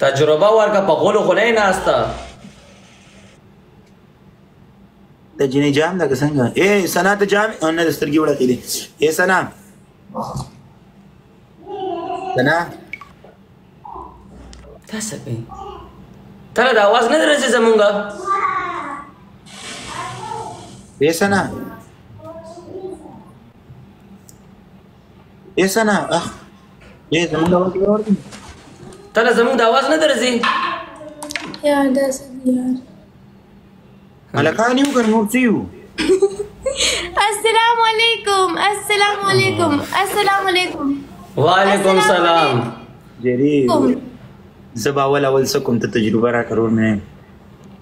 تجربه ورکه په غولو خو نه ناسته د جنې جام لکه څنګه اے سنا ته جام او نه سترګي وړه کړي اے سنا سنا تاسو په تر دا आवाज نه درځي زمونږه اے سنا اے سنا اخ اے زمونږ اواز نه ورځي ته له زمونږ د اواز نه درځي یا دا سبیار ملکان یو که نور څه یو السلام علیکم السلام علیکم السلام علیکم وعلیکم سلام جری زبا اول اول سکم ته تجربه را کرور مې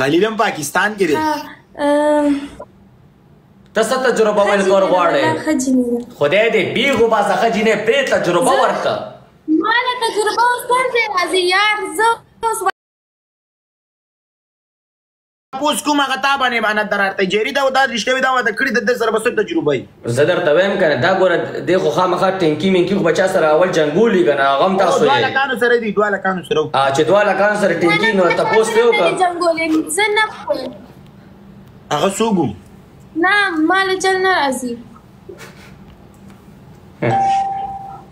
خلیل هم پاکستان کې دی ته څه تجربه ورکول غواړې خدای دې بیغو با څخه جینې پرې تجربه ورکړه ما له تجربه ورکړې راځي یار زه پوس کوم هغه تا باندې باندې درارته جری دا دا رښتیا دا ودا کړی د سره بس تجربه ای زه درته ویم کنه دا ګوره د خو خامخا ټینکی منکی خو بچا سره اول جنگولی کنه هغه هم تاسو یې دواله کانو سره دی دواله کانو سره ا چې دواله کانو سره ټینکی نو ته پوس ته وکړه جنگولی زه نه هغه سوګو نه مال چل نه راځي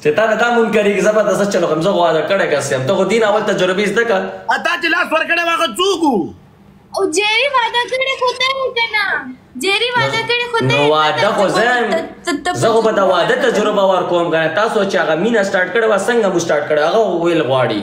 چې تا نه دا مون کوي چې زبر داسه چلو کوم زه غواړم کړه کسم ته خو دین اول تجربه زده کا اته چې لاس ور کړه واغه چوکو او جيري واده کړي خو ته کنه جيري واده کړي خو ته نو واده خو زه زه خو به دا واده تجربه ور کوم کنه تاسو چې هغه مینا سٹارټ کړه و څنګه مو سٹارټ کړه هغه ویل غواړي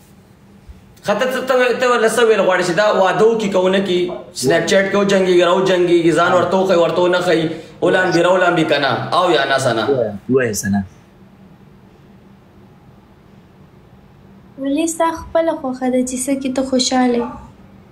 خاطر ته ته ته ول څه ویل غواړي چې دا وادو کې کونه کې سنیپ چیټ کې جنگي راو جنگي ځان ورته خو ورته نه خي اولان دی راولان به کنه او یا نه سنا وای سنا ولې ستا خپل خوخه د چې سکه ته خوشاله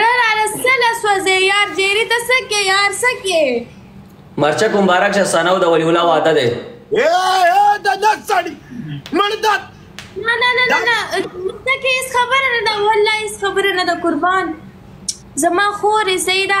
راره سله سوځې یار جیری ته سکه یار سکه مرچه کوم بارک شه سنو د ولی الله واده ده اے اے د نسړی مړ د نه نه نه نه ته کې هیڅ خبره نه ده والله هیڅ خبره نه ده قربان زما خور زیدا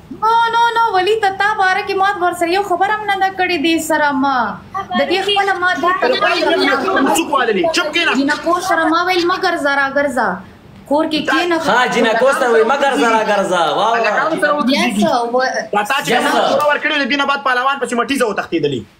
نو نو نو ولی ته تا باره کې مات ورسره یو خبر هم نه ده کړې دې سره ما د دې خپل ما دې ته چپ کېنا جنا کور سره ما ویل مګر زرا ګرځا کور کې کې نه ها جنا کور سره وای مګر زرا ګرځا واه واه یس و تا چې ور کړې دې نه بعد پهلوان پسې مټي زو تختیدلې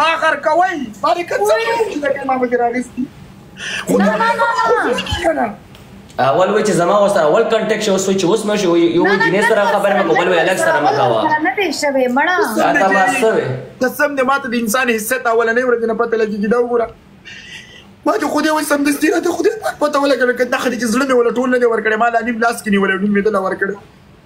ما غر کوي باندې کڅه چې دا ما به راغستي خو دا ما کنه اول وای چې زما وسره اول کنټیکټ شو سوچ اوس مې شو یو جنې سره خبر مې کوبل وای الګ سره ما کاوه نه دې شوي مړه دا تا ما سوي قسم دې ماته د انسان حصہ ته اول نه ورته نه پته لګي دا وګوره ما ته خو دې وای سم دې نه ته خو دې پته ولګل کړه دا خدای چې زړه مې ولا ټول نه ور کړې ما لا نیم لاس کې نیولې نیم مې دل ور کړې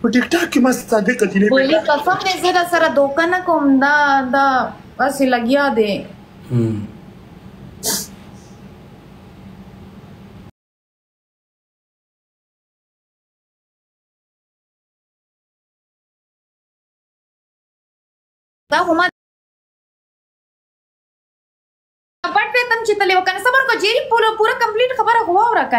په ټیک ټاک کې ما صادق جنې ویلي قسم دې زه سره دوکه نه کوم دا دا اسی لګیا دی دا هما پټ ته تم چې تلې وکنه صبر کو جیری پوره پوره کمپلیټ خبره هوا ورکه